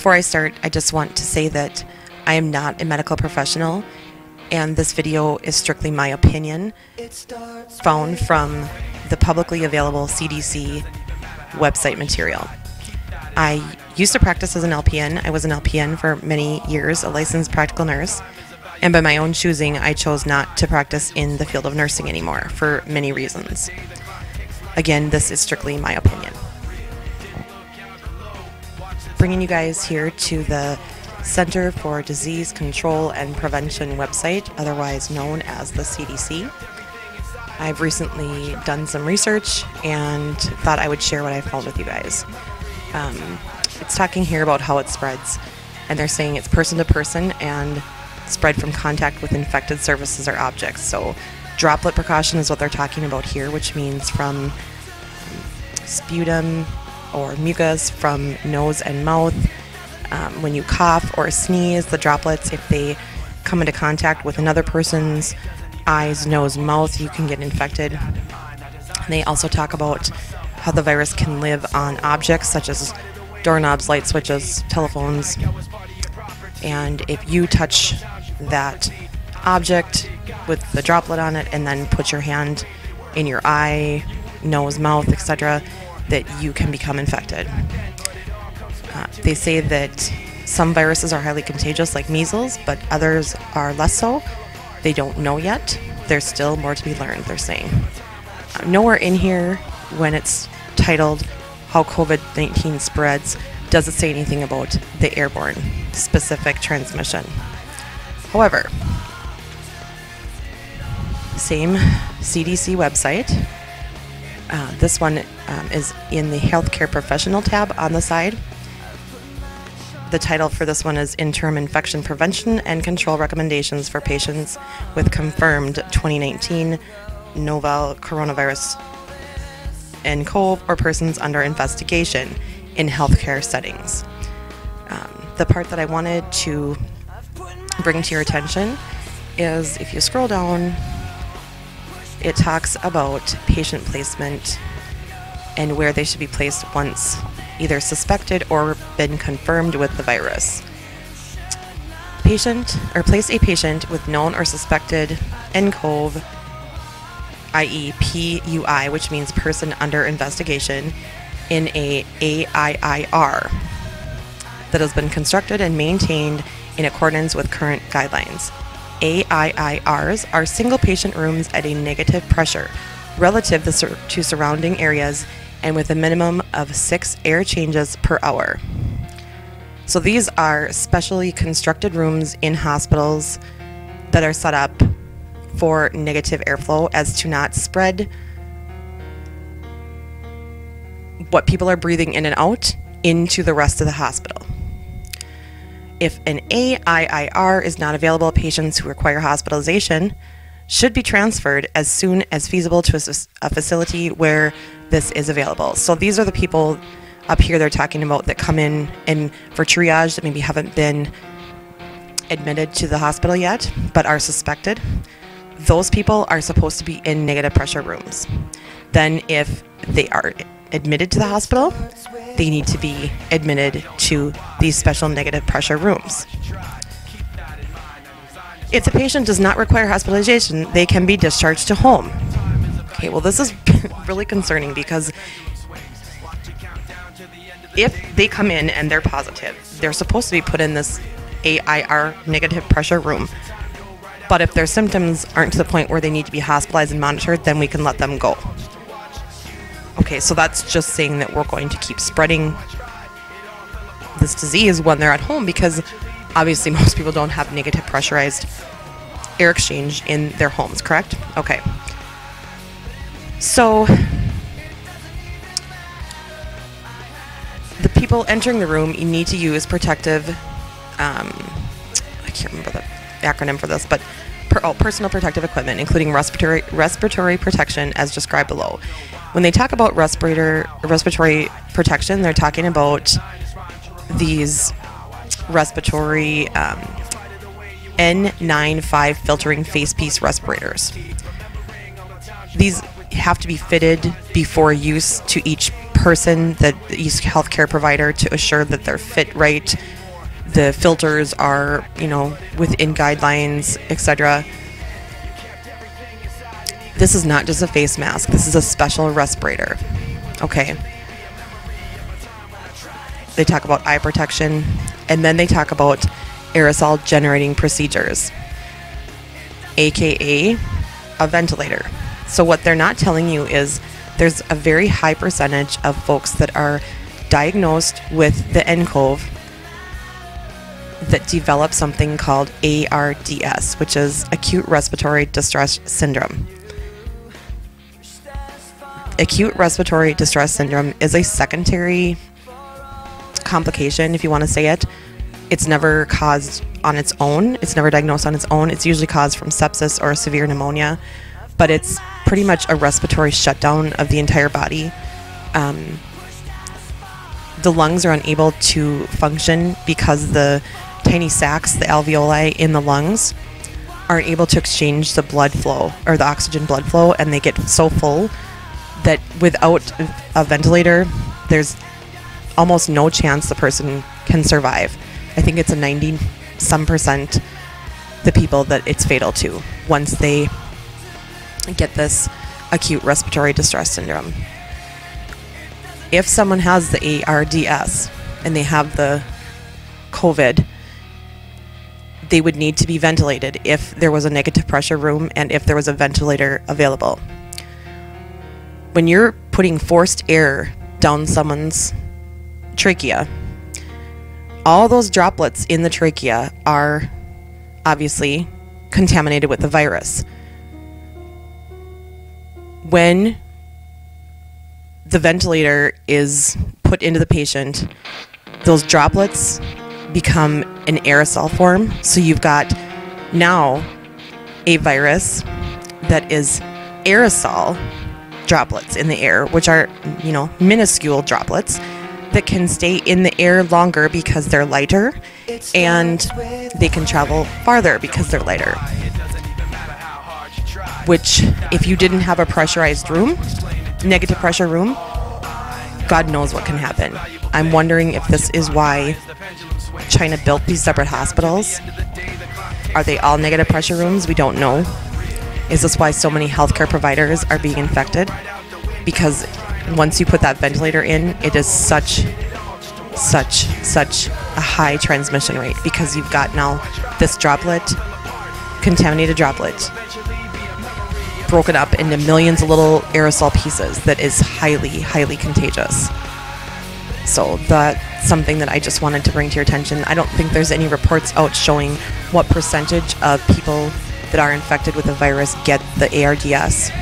before I start, I just want to say that I am not a medical professional, and this video is strictly my opinion, found from the publicly available CDC website material. I used to practice as an LPN. I was an LPN for many years, a licensed practical nurse. And by my own choosing, I chose not to practice in the field of nursing anymore for many reasons. Again, this is strictly my opinion. Bringing you guys here to the Center for Disease Control and Prevention website, otherwise known as the CDC. I've recently done some research and thought I would share what I found with you guys. Um, it's talking here about how it spreads, and they're saying it's person to person and spread from contact with infected surfaces or objects. So, droplet precaution is what they're talking about here, which means from um, sputum or mucus from nose and mouth. Um, when you cough or sneeze, the droplets, if they come into contact with another person's eyes, nose, mouth, you can get infected. They also talk about how the virus can live on objects such as doorknobs, light switches, telephones. And if you touch that object with the droplet on it and then put your hand in your eye, nose, mouth, etc., that you can become infected. Uh, they say that some viruses are highly contagious, like measles, but others are less so. They don't know yet. There's still more to be learned, they're saying. Uh, nowhere in here, when it's titled How COVID 19 Spreads, does it say anything about the airborne specific transmission. However, same CDC website. Uh, this one um, is in the healthcare professional tab on the side. The title for this one is Interim Infection Prevention and Control Recommendations for Patients with Confirmed 2019 Novel Coronavirus NCOV or persons under investigation in healthcare settings. Um, the part that I wanted to bring to your attention is if you scroll down, it talks about patient placement and where they should be placed once either suspected or been confirmed with the virus. Patient or place a patient with known or suspected NCOV, i.e., PUI, which means person under investigation, in a AIIR that has been constructed and maintained in accordance with current guidelines. AIIRs are single patient rooms at a negative pressure relative to surrounding areas and with a minimum of six air changes per hour. So these are specially constructed rooms in hospitals that are set up for negative airflow as to not spread what people are breathing in and out into the rest of the hospital. If an AIIR is not available, patients who require hospitalization should be transferred as soon as feasible to a, a facility where this is available. So these are the people up here they're talking about that come in and for triage that maybe haven't been admitted to the hospital yet but are suspected. Those people are supposed to be in negative pressure rooms. Then if they are admitted to the hospital, they need to be admitted to these special negative pressure rooms. If the patient does not require hospitalization, they can be discharged to home. Okay, well, this is really concerning because if they come in and they're positive, they're supposed to be put in this AIR negative pressure room. But if their symptoms aren't to the point where they need to be hospitalized and monitored, then we can let them go. Okay, so that's just saying that we're going to keep spreading this disease when they're at home because obviously most people don't have negative pressurized air exchange in their homes, correct? Okay. So the people entering the room, you need to use protective. Um, I can't remember the acronym for this, but personal protective equipment, including respiratory respiratory protection, as described below. When they talk about respirator respiratory protection, they're talking about these respiratory um, N95 filtering facepiece respirators. These have to be fitted before use to each person, the, the healthcare provider, to assure that they're fit right, the filters are, you know, within guidelines, etc. This is not just a face mask. This is a special respirator. Okay. They talk about eye protection, and then they talk about aerosol generating procedures, aka a ventilator. So, what they're not telling you is there's a very high percentage of folks that are diagnosed with the NCOV that develop something called ARDS, which is acute respiratory distress syndrome. Acute respiratory distress syndrome is a secondary complication, if you want to say it. It's never caused on its own, it's never diagnosed on its own. It's usually caused from sepsis or severe pneumonia, but it's pretty much a respiratory shutdown of the entire body. Um, the lungs are unable to function because the tiny sacs, the alveoli in the lungs, aren't able to exchange the blood flow or the oxygen blood flow, and they get so full that without a ventilator, there's almost no chance the person can survive. I think it's a 90 some percent the people that it's fatal to once they get this acute respiratory distress syndrome. If someone has the ARDS and they have the COVID, they would need to be ventilated if there was a negative pressure room and if there was a ventilator available. When you're putting forced air down someone's trachea, all those droplets in the trachea are obviously contaminated with the virus. When the ventilator is put into the patient, those droplets become an aerosol form. So you've got now a virus that is aerosol droplets in the air, which are, you know, minuscule droplets that can stay in the air longer because they're lighter and they can travel farther because they're lighter. Which, if you didn't have a pressurized room, negative pressure room, God knows what can happen. I'm wondering if this is why China built these separate hospitals. Are they all negative pressure rooms? We don't know. Is this why so many healthcare providers are being infected? Because once you put that ventilator in, it is such, such, such a high transmission rate because you've got now this droplet, contaminated droplet, broken up into millions of little aerosol pieces that is highly, highly contagious. So that's something that I just wanted to bring to your attention. I don't think there's any reports out showing what percentage of people that are infected with the virus get the ARDS.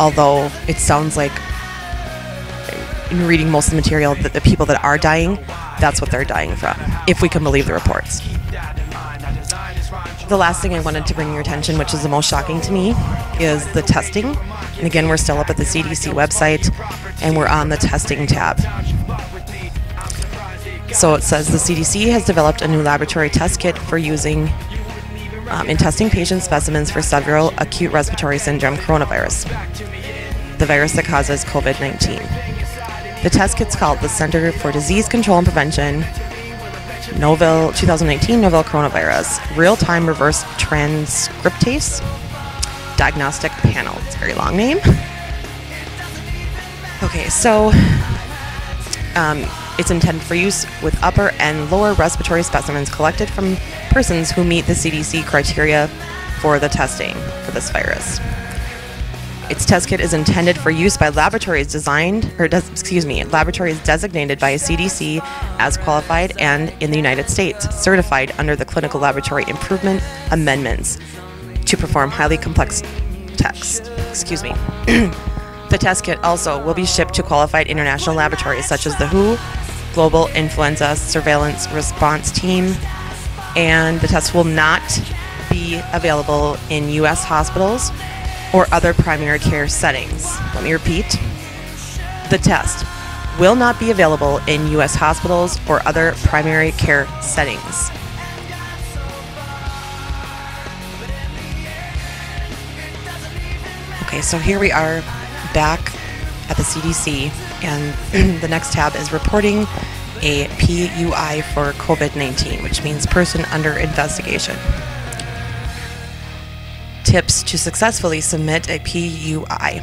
Although it sounds like in reading most of the material that the people that are dying, that's what they're dying from, if we can believe the reports. The last thing I wanted to bring your attention, which is the most shocking to me, is the testing. And again, we're still up at the CDC website and we're on the testing tab. So it says the CDC has developed a new laboratory test kit for using um, in testing patient specimens for several acute respiratory syndrome coronavirus, the virus that causes COVID 19. The test kit's called the Center for Disease Control and Prevention Novel 2019 Novel Coronavirus Real Time Reverse Transcriptase Diagnostic Panel. It's a very long name. Okay, so um, it's intended for use with upper and lower respiratory specimens collected from persons who meet the CDC criteria for the testing for this virus. Its test kit is intended for use by laboratories designed, or des- excuse me, laboratories designated by a CDC as qualified and in the United States certified under the Clinical Laboratory Improvement Amendments to perform highly complex tests. Excuse me. the test kit also will be shipped to qualified international laboratories such as the WHO, Global Influenza Surveillance Response Team, and the test will not be available in U.S. hospitals or other primary care settings. Let me repeat the test will not be available in U.S. hospitals or other primary care settings. Okay, so here we are back at the CDC And the next tab is reporting a PUI for COVID 19, which means person under investigation. Tips to successfully submit a PUI.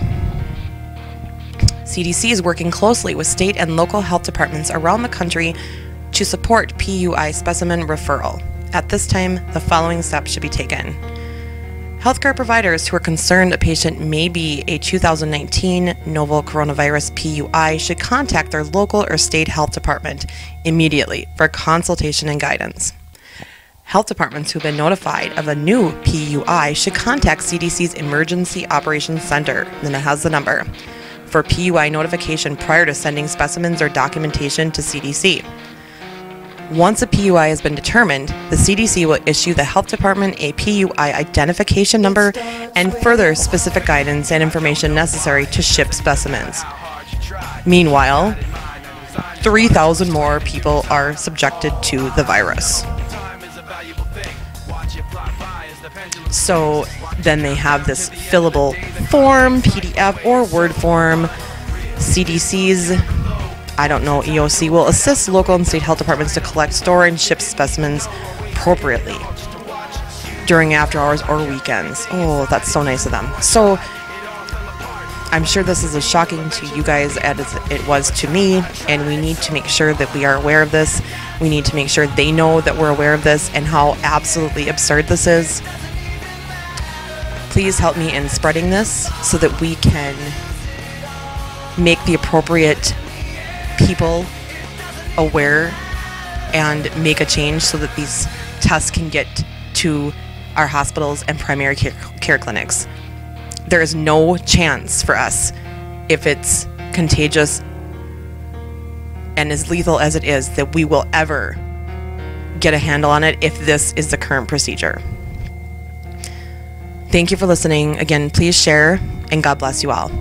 CDC is working closely with state and local health departments around the country to support PUI specimen referral. At this time, the following steps should be taken. Healthcare providers who are concerned a patient may be a 2019 novel coronavirus PUI should contact their local or state health department immediately for consultation and guidance. Health departments who have been notified of a new PUI should contact CDC's Emergency Operations Center, then it has the number, for PUI notification prior to sending specimens or documentation to CDC. Once a PUI has been determined, the CDC will issue the health department a PUI identification number and further specific guidance and information necessary to ship specimens. Meanwhile, 3,000 more people are subjected to the virus. So then they have this fillable form, PDF or Word form. CDC's I don't know, EOC will assist local and state health departments to collect, store, and ship specimens appropriately during after hours or weekends. Oh, that's so nice of them. So I'm sure this is as shocking to you guys as it was to me, and we need to make sure that we are aware of this. We need to make sure they know that we're aware of this and how absolutely absurd this is. Please help me in spreading this so that we can make the appropriate people aware and make a change so that these tests can get to our hospitals and primary care, clinics. There is no chance for us if it's contagious and as lethal as it is that we will ever get a handle on it if this is the current procedure. Thank you for listening. Again, please share and God bless you all.